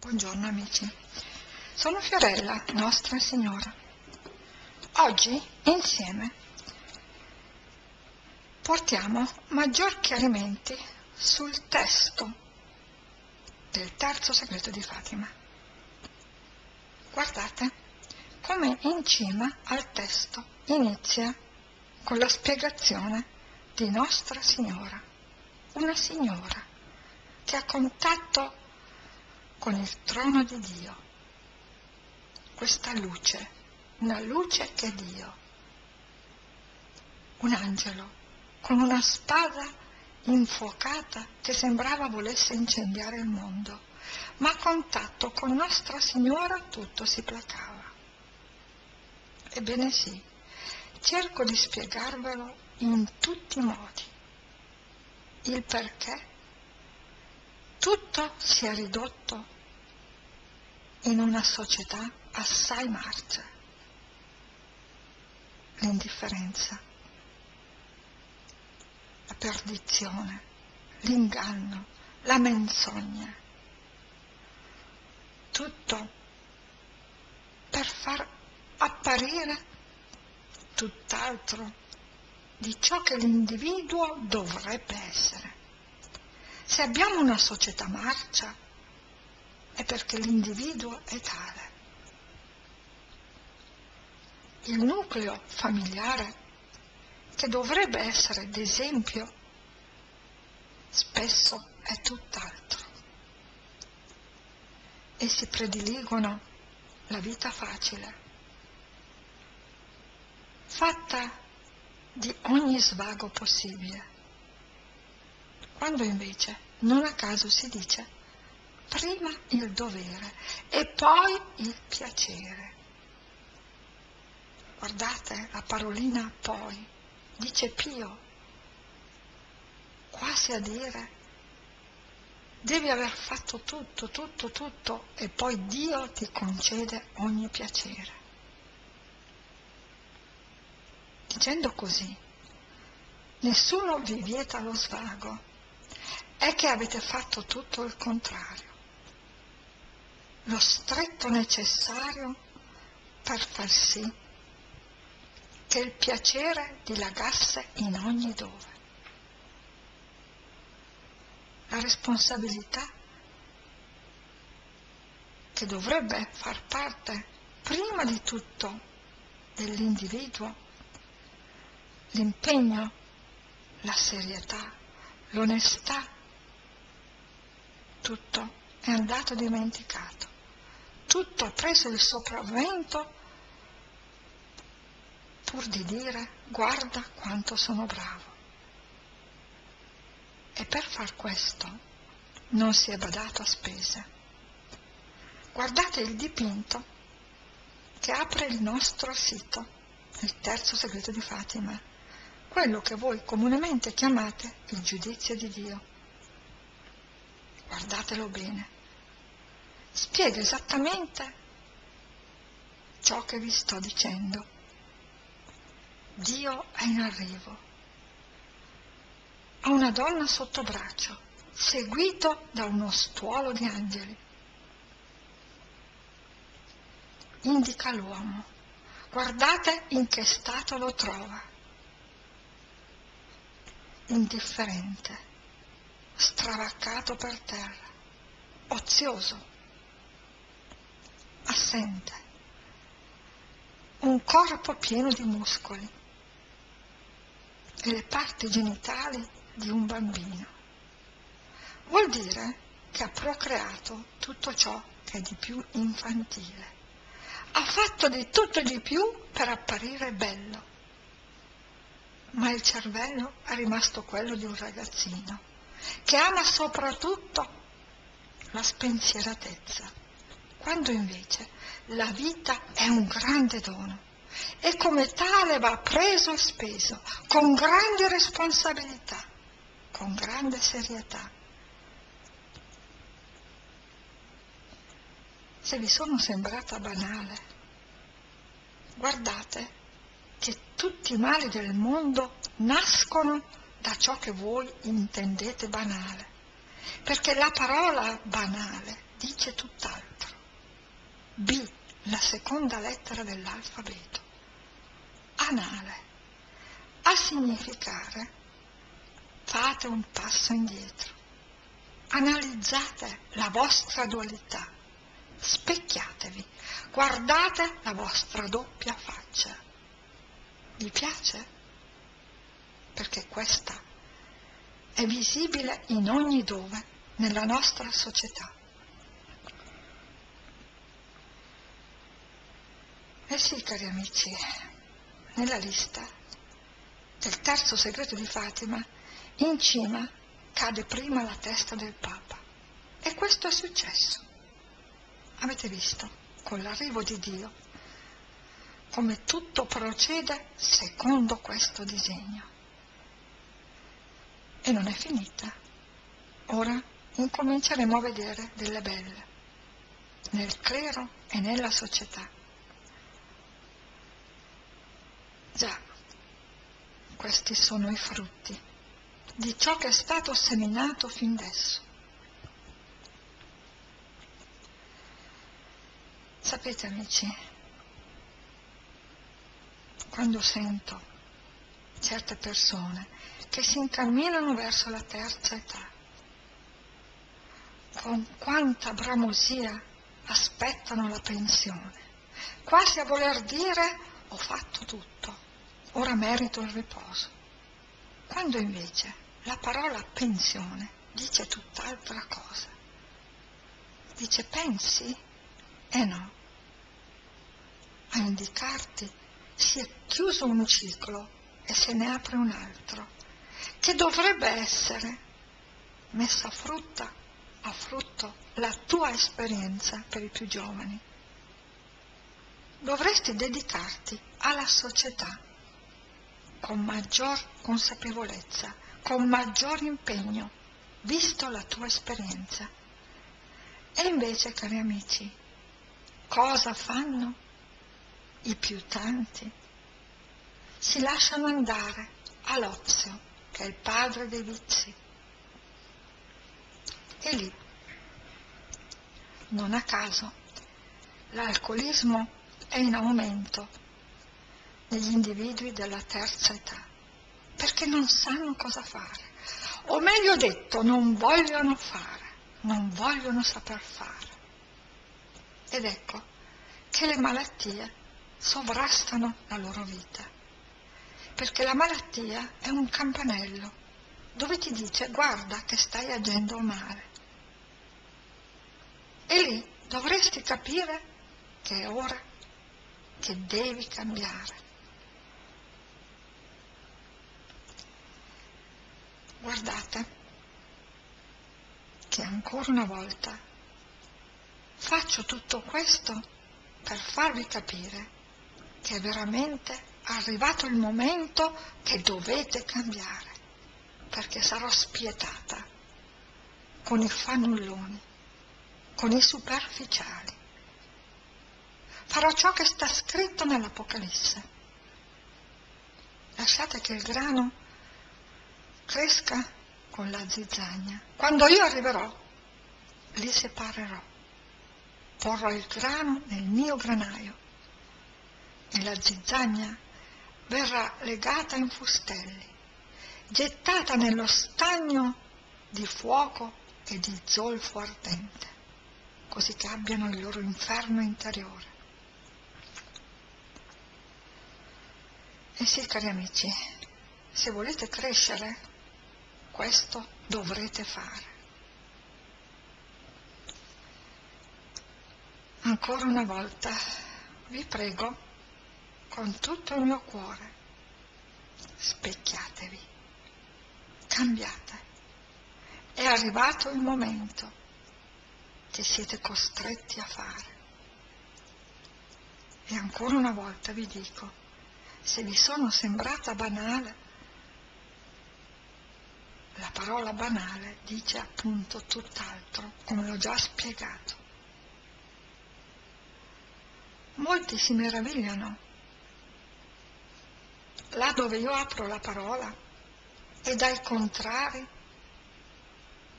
Buongiorno amici, sono Fiorella, Nostra Signora. Oggi insieme portiamo maggior chiarimenti sul testo del terzo segreto di Fatima. Guardate come in cima al testo inizia con la spiegazione di Nostra Signora, una signora che ha contatto con il trono di Dio. Questa luce, una luce che è Dio. Un angelo con una spada infuocata che sembrava volesse incendiare il mondo, ma a contatto con Nostra Signora tutto si placava. Ebbene sì, cerco di spiegarvelo in tutti i modi. Il perché tutto si è ridotto in una società assai marcia. L'indifferenza, la perdizione, l'inganno, la menzogna. Tutto per far apparire tutt'altro di ciò che l'individuo dovrebbe essere. Se abbiamo una società marcia è perché l'individuo è tale. Il nucleo familiare, che dovrebbe essere d'esempio, spesso è tutt'altro. E si prediligono la vita facile, fatta di ogni svago possibile quando invece non a caso si dice prima il dovere e poi il piacere. Guardate la parolina poi, dice Pio, quasi a dire devi aver fatto tutto, tutto, tutto e poi Dio ti concede ogni piacere. Dicendo così, nessuno vi vieta lo svago, è che avete fatto tutto il contrario, lo stretto necessario per far sì che il piacere dilagasse in ogni dove. La responsabilità che dovrebbe far parte prima di tutto dell'individuo, l'impegno, la serietà, l'onestà tutto è andato dimenticato, tutto ha preso il sopravvento pur di dire guarda quanto sono bravo. E per far questo non si è badato a spese. Guardate il dipinto che apre il nostro sito, il terzo segreto di Fatima, quello che voi comunemente chiamate il giudizio di Dio guardatelo bene, spiega esattamente ciò che vi sto dicendo. Dio è in arrivo. Ha una donna sotto braccio, seguito da uno stuolo di angeli. Indica l'uomo. Guardate in che stato lo trova. Indifferente stravaccato per terra, ozioso, assente, un corpo pieno di muscoli e le parti genitali di un bambino. Vuol dire che ha procreato tutto ciò che è di più infantile. Ha fatto di tutto e di più per apparire bello, ma il cervello è rimasto quello di un ragazzino che ama soprattutto la spensieratezza, quando invece la vita è un grande dono e come tale va preso e speso con grande responsabilità, con grande serietà. Se vi sono sembrata banale, guardate tutti i mali del mondo nascono da ciò che voi intendete banale. Perché la parola banale dice tutt'altro. B, la seconda lettera dell'alfabeto. Anale. A significare fate un passo indietro. Analizzate la vostra dualità. Specchiatevi. Guardate la vostra doppia faccia. Vi piace? Perché questa è visibile in ogni dove nella nostra società. Eh sì, cari amici, nella lista del terzo segreto di Fatima, in cima cade prima la testa del Papa. E questo è successo. Avete visto, con l'arrivo di Dio, come tutto procede secondo questo disegno. E non è finita. Ora incominceremo a vedere delle belle, nel clero e nella società. Già, questi sono i frutti di ciò che è stato seminato fin adesso. Sapete amici, quando sento certe persone che si incamminano verso la terza età, con quanta bramosia aspettano la pensione, quasi a voler dire ho fatto tutto, ora merito il riposo. Quando invece la parola pensione dice tutt'altra cosa. Dice pensi? E no. A indicarti si è chiuso un ciclo e se ne apre un altro, che dovrebbe essere messo a frutta, a frutto la tua esperienza per i più giovani. Dovresti dedicarti alla società con maggior consapevolezza, con maggior impegno, visto la tua esperienza. E invece, cari amici, cosa fanno i più tanti? Si lasciano andare all'ozio, che è il padre dei vizi. E lì, non a caso, l'alcolismo è in aumento negli individui della terza età, perché non sanno cosa fare, o meglio detto, non vogliono fare, non vogliono saper fare. Ed ecco che le malattie sovrastano la loro vita, perché la malattia è un campanello dove ti dice guarda che stai agendo male. E lì dovresti capire che è ora che devi cambiare. Guardate che ancora una volta faccio tutto questo per farvi capire che è veramente arrivato il momento che dovete cambiare, perché sarò spietata con i fannulloni, con i superficiali. Farò ciò che sta scritto nell'Apocalisse. Lasciate che il grano cresca con la zizzagna. Quando io arriverò, li separerò. Porrò il grano nel mio granaio e la zizzagna verrà legata in fustelli, gettata nello stagno di fuoco e di zolfo ardente, così che abbiano il loro inferno interiore. E sì, cari amici, se volete crescere questo dovrete fare. Ancora una volta vi prego con tutto il mio cuore, specchiatevi, cambiate. È arrivato il momento che siete costretti a fare. E ancora una volta vi dico, se vi sono sembrata banale, la parola banale dice appunto tutt'altro, come l'ho già spiegato. Molti si meravigliano. Là dove io apro la parola e dai contrari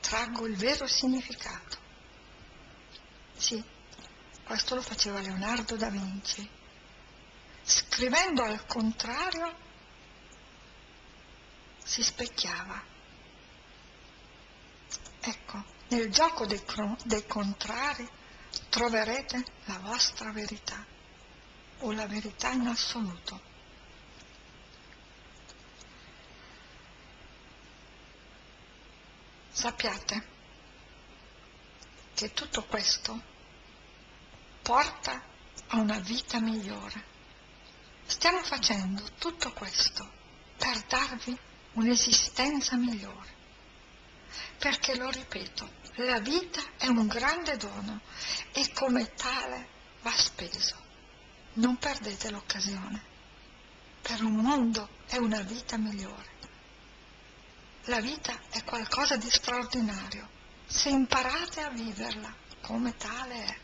traggo il vero significato. Sì, questo lo faceva Leonardo da Vinci. Scrivendo al contrario si specchiava. Ecco, nel gioco dei, dei contrari troverete la vostra verità o la verità in assoluto. Sappiate che tutto questo porta a una vita migliore. Stiamo facendo tutto questo per darvi un'esistenza migliore. Perché, lo ripeto, la vita è un grande dono e come tale va speso. Non perdete l'occasione. Per un mondo e una vita migliore. La vita è qualcosa di straordinario se imparate a viverla come tale è.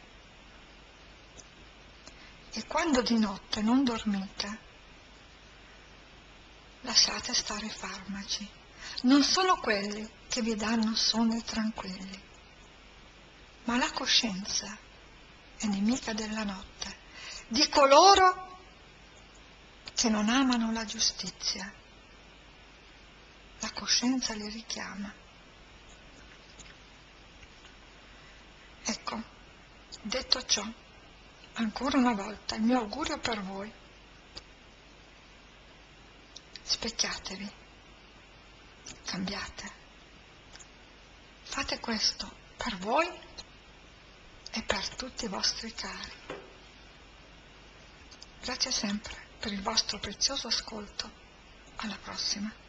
E quando di notte non dormite, lasciate stare i farmaci. Non sono quelli che vi danno sonni tranquilli, ma la coscienza è nemica della notte, di coloro che non amano la giustizia. La coscienza li richiama. Ecco, detto ciò, ancora una volta il mio augurio per voi. Specchiatevi, cambiate. Fate questo per voi e per tutti i vostri cari. Grazie sempre per il vostro prezioso ascolto. Alla prossima.